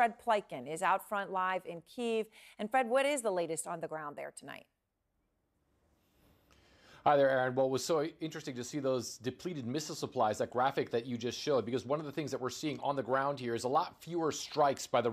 Fred Pleitgen is out front live in Kiev. And Fred, what is the latest on the ground there tonight? Hi there, Aaron. Well, it was so interesting to see those depleted missile supplies, that graphic that you just showed, because one of the things that we're seeing on the ground here is a lot fewer strikes by the